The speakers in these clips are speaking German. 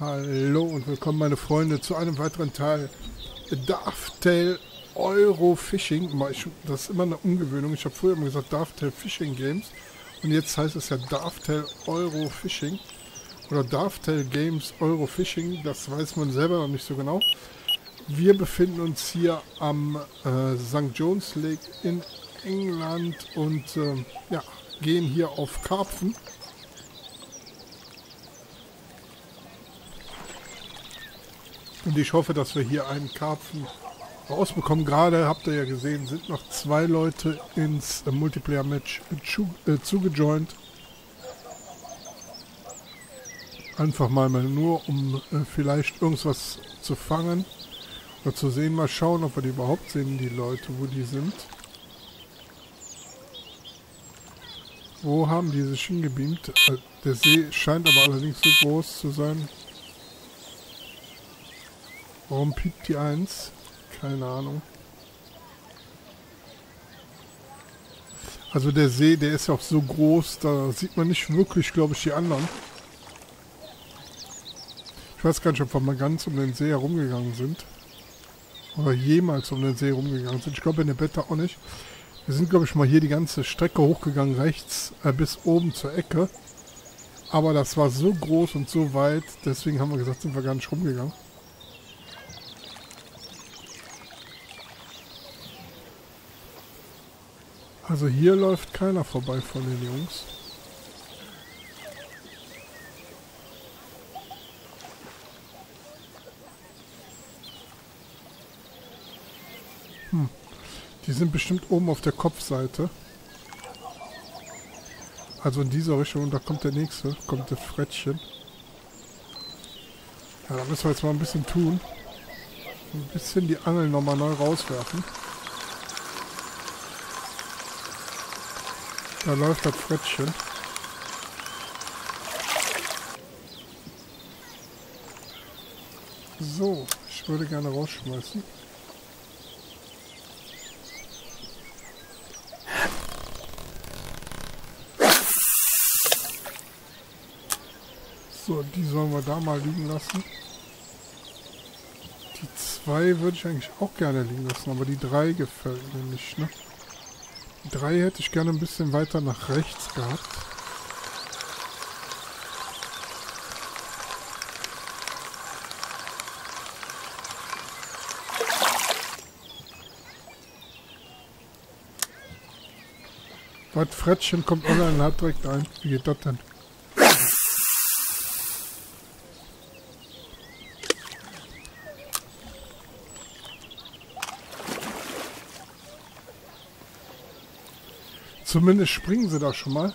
Hallo und willkommen meine Freunde zu einem weiteren Teil Dovetail Euro Fishing. Das ist immer eine Umgewöhnung. Ich habe früher immer gesagt Dovetail Fishing Games und jetzt heißt es ja Dovetail Euro Fishing oder Dovetail Games Euro Fishing. Das weiß man selber noch nicht so genau. Wir befinden uns hier am äh, St. John's Lake in England und äh, ja, gehen hier auf Karpfen. Und ich hoffe, dass wir hier einen Karpfen rausbekommen. Gerade habt ihr ja gesehen, sind noch zwei Leute ins äh, Multiplayer-Match äh, zugejoint. Einfach mal, mal nur, um äh, vielleicht irgendwas zu fangen. Oder zu sehen, mal schauen, ob wir die überhaupt sehen, die Leute, wo die sind. Wo haben die sich hingebeamt? Äh, der See scheint aber allerdings so groß zu sein, Warum piept die 1? Keine Ahnung. Also der See, der ist ja auch so groß, da sieht man nicht wirklich, glaube ich, die anderen. Ich weiß gar nicht, ob wir mal ganz um den See herumgegangen sind. Oder jemals um den See herumgegangen sind. Ich glaube in der Beta auch nicht. Wir sind, glaube ich, mal hier die ganze Strecke hochgegangen, rechts äh, bis oben zur Ecke. Aber das war so groß und so weit, deswegen haben wir gesagt, sind wir gar nicht rumgegangen. Also hier läuft keiner vorbei von den Jungs. Hm. Die sind bestimmt oben auf der Kopfseite. Also in dieser Richtung, da kommt der nächste, kommt das Frettchen. Ja, da müssen wir jetzt mal ein bisschen tun. Ein bisschen die Angel nochmal neu rauswerfen. Da läuft das Frettchen. So, ich würde gerne rausschmeißen. So, die sollen wir da mal liegen lassen. Die zwei würde ich eigentlich auch gerne liegen lassen, aber die drei gefällt mir nicht, ne? Drei hätte ich gerne ein bisschen weiter nach rechts gehabt. Was Frettchen kommt online und hat direkt ein. Wie geht das denn? Zumindest springen sie da schon mal.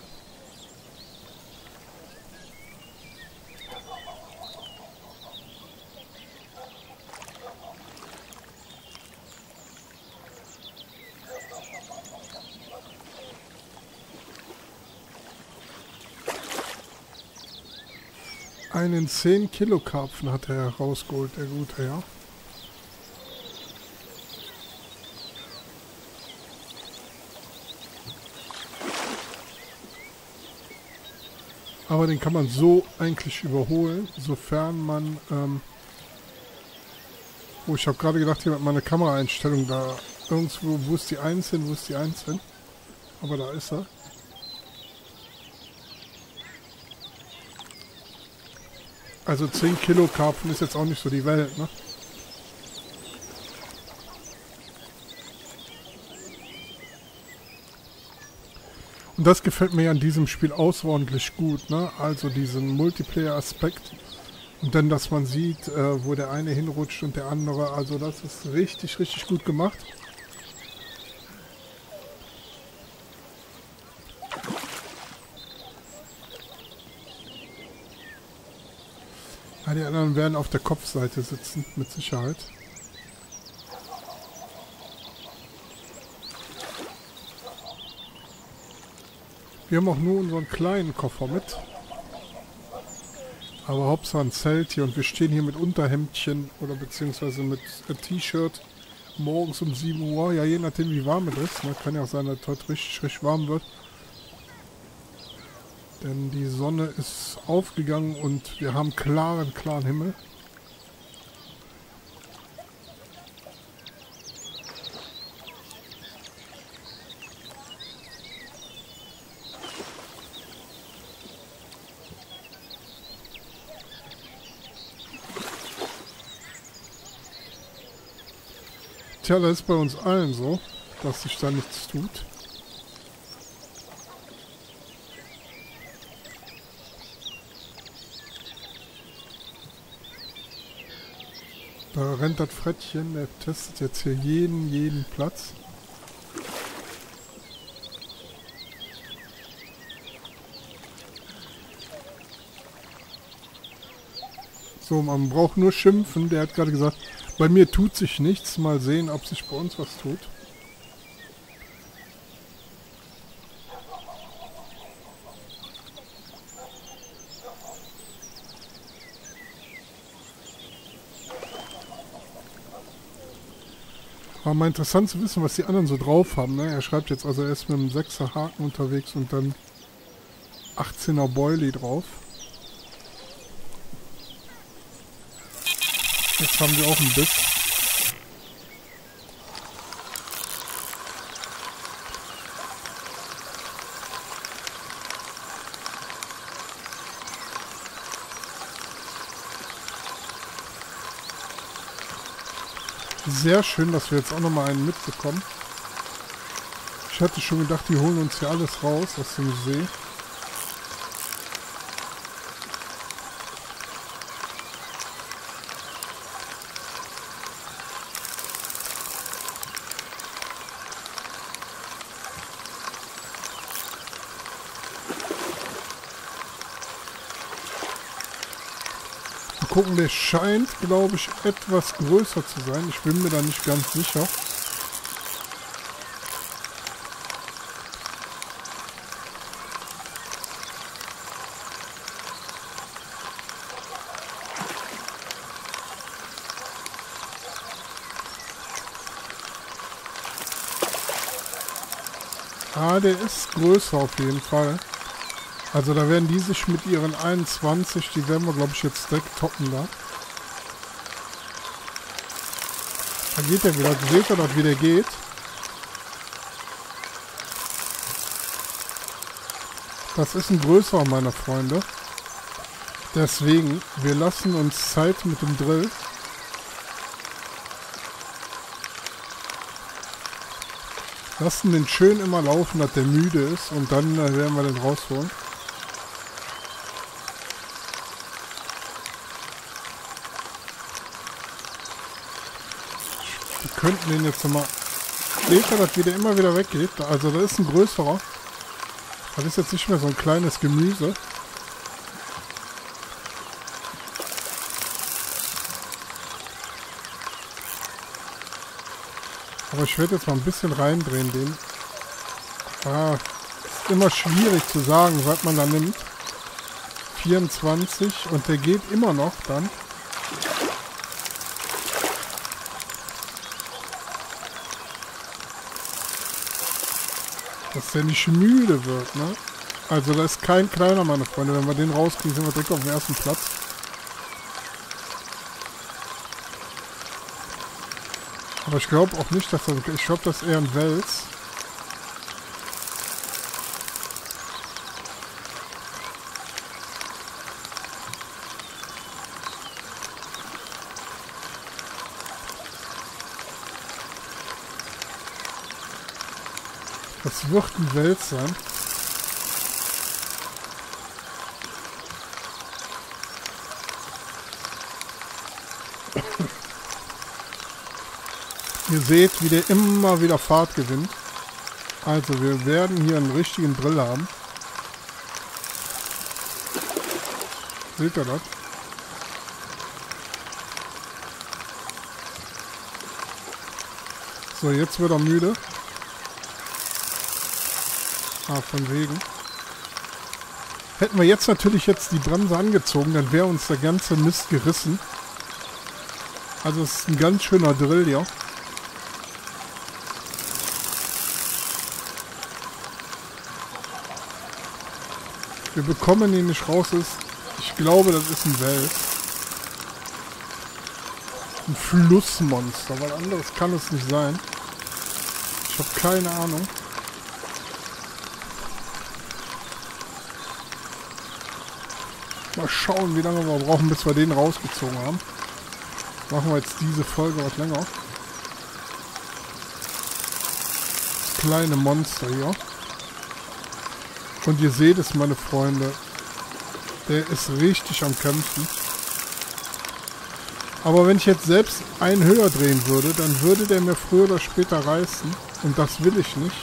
Einen 10 Kilo Karpfen hat er rausgeholt, der gute Herr. Aber den kann man so eigentlich überholen, sofern man... Ähm oh, ich habe gerade gedacht, hier mit meiner Kameraeinstellung da irgendwo, wo ist die 1 hin, wo ist die 1 hin? Aber da ist er. Also 10 Kilo Karpfen ist jetzt auch nicht so die Welt, ne? Und das gefällt mir an diesem Spiel außerordentlich gut, ne? Also diesen Multiplayer-Aspekt. Und dann, dass man sieht, äh, wo der eine hinrutscht und der andere. Also das ist richtig, richtig gut gemacht. Ja, die anderen werden auf der Kopfseite sitzen, mit Sicherheit. Wir haben auch nur unseren kleinen Koffer mit. Aber Hauptsache ein Zelt hier und wir stehen hier mit Unterhemdchen oder beziehungsweise mit T-Shirt morgens um 7 Uhr. Ja, je nachdem wie warm es ist. Ne? Kann ja auch sein, dass es heute richtig, richtig warm wird. Denn die Sonne ist aufgegangen und wir haben klaren, klaren Himmel. Das ist bei uns allen so, dass sich da nichts tut. Da rennt das Frettchen, der testet jetzt hier jeden, jeden Platz. So, man braucht nur schimpfen. Der hat gerade gesagt, bei mir tut sich nichts. Mal sehen, ob sich bei uns was tut. War mal interessant zu wissen, was die anderen so drauf haben. Ne? Er schreibt jetzt also erst mit einem 6er Haken unterwegs und dann 18er Boilie drauf. Haben wir auch einen Biss. Sehr schön, dass wir jetzt auch nochmal einen mitbekommen. Ich hatte schon gedacht, die holen uns hier alles raus aus dem See. Gucken, der scheint, glaube ich, etwas größer zu sein. Ich bin mir da nicht ganz sicher. Ah, der ist größer auf jeden Fall. Also da werden die sich mit ihren 21, die werden wir glaube ich jetzt direkt toppen da. Da geht er wieder. Seht ihr dort, wie der geht? Das ist ein größerer meiner Freunde. Deswegen, wir lassen uns Zeit mit dem Drill. Lassen den schön immer laufen, dass der müde ist und dann äh, werden wir den rausholen. Könnten den jetzt mal... Seht ihr, dass wieder immer wieder weggeht? Also da ist ein größerer. Das ist jetzt nicht mehr so ein kleines Gemüse. Aber ich werde jetzt mal ein bisschen reindrehen, den. Ah, ist immer schwierig zu sagen, was man da nimmt. 24 und der geht immer noch dann. Dass der nicht müde wird, ne? Also da ist kein kleiner, meine Freunde. Wenn wir den rauskriegen, sind wir direkt auf dem ersten Platz. Aber ich glaube auch nicht, dass das... Ich glaube, das ist eher ein Wels. Das wird ein sein. Ihr seht, wie der immer wieder Fahrt gewinnt. Also wir werden hier einen richtigen Drill haben. Seht ihr das? So, jetzt wird er müde. Ah, von wegen. Hätten wir jetzt natürlich jetzt die Bremse angezogen, dann wäre uns der ganze Mist gerissen. Also es ist ein ganz schöner Drill hier. Wir bekommen ihn nicht raus. Ist, ich glaube, das ist ein Wels. Ein Flussmonster, weil anderes kann es nicht sein. Ich habe keine Ahnung. Mal schauen, wie lange wir brauchen, bis wir den rausgezogen haben. Machen wir jetzt diese Folge was länger. Das kleine Monster hier. Und ihr seht es, meine Freunde. Der ist richtig am Kämpfen. Aber wenn ich jetzt selbst einen höher drehen würde, dann würde der mir früher oder später reißen. Und das will ich nicht.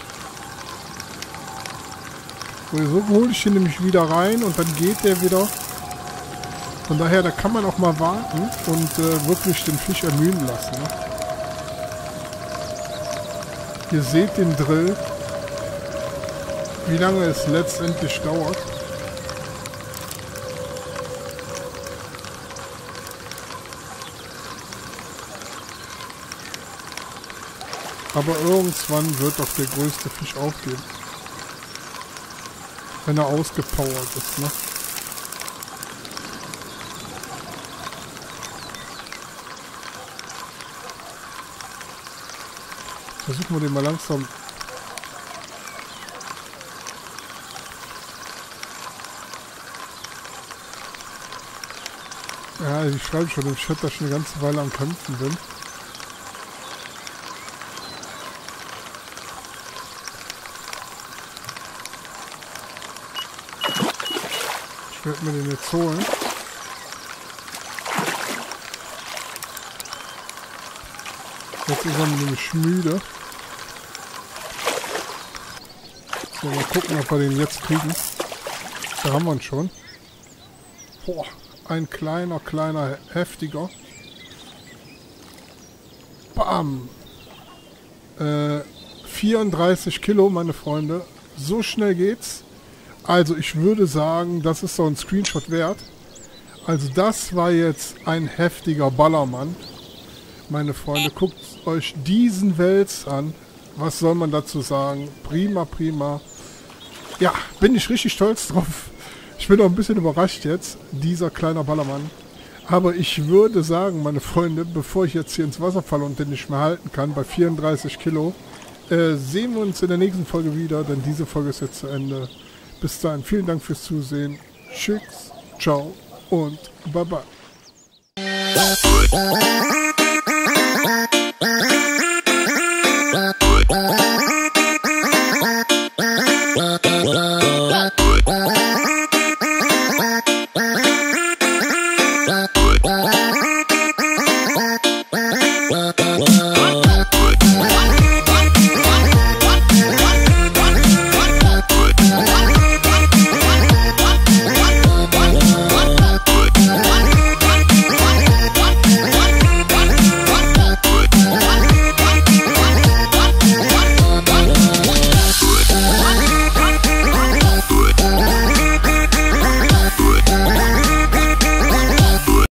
So hole ich ihn nämlich wieder rein und dann geht der wieder. Von daher, da kann man auch mal warten und äh, wirklich den Fisch ermüden lassen. Ne? Ihr seht den Drill, wie lange es letztendlich dauert. Aber irgendwann wird doch der größte Fisch aufgeben. Wenn er ausgepowert ist, ne? Versuchen wir den mal langsam Ja, ich schreibe schon im Chat, dass ich eine ganze Weile am Kämpfen bin. werde mir den jetzt holen. Jetzt ist er nämlich müde. So, mal gucken, ob wir den jetzt kriegen. Da haben wir ihn schon. Boah, ein kleiner, kleiner, heftiger. Bam! Äh, 34 Kilo, meine Freunde. So schnell geht's. Also ich würde sagen, das ist so ein Screenshot wert. Also das war jetzt ein heftiger Ballermann. Meine Freunde, guckt euch diesen Wels an. Was soll man dazu sagen? Prima, prima. Ja, bin ich richtig stolz drauf. Ich bin auch ein bisschen überrascht jetzt, dieser kleine Ballermann. Aber ich würde sagen, meine Freunde, bevor ich jetzt hier ins Wasser falle und den nicht mehr halten kann, bei 34 Kilo, äh, sehen wir uns in der nächsten Folge wieder, denn diese Folge ist jetzt zu Ende. Bis dahin, vielen Dank fürs Zusehen. Tschüss, ciao und bye bye.